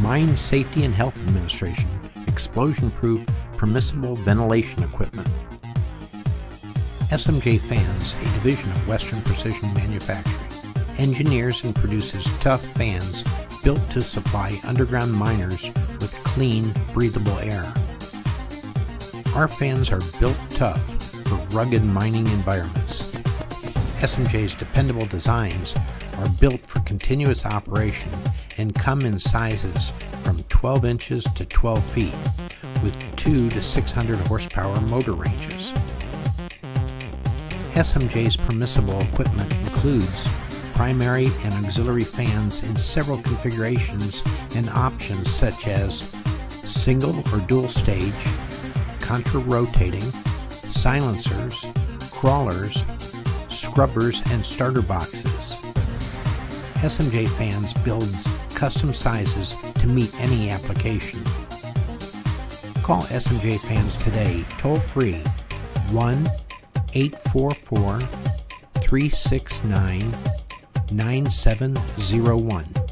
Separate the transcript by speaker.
Speaker 1: Mine Safety and Health Administration explosion proof permissible ventilation equipment. SMJ Fans, a division of Western Precision Manufacturing, engineers and produces tough fans built to supply underground miners with clean, breathable air. Our fans are built tough for rugged mining environments. SMJ's dependable designs are built for continuous operation and come in sizes from 12 inches to 12 feet with 2 to 600 horsepower motor ranges. SMJ's permissible equipment includes primary and auxiliary fans in several configurations and options such as single or dual stage, contra-rotating, silencers, crawlers, scrubbers, and starter boxes. SMJ Fans builds custom sizes to meet any application. Call SMJ Fans today, toll free 1 844 369 9701.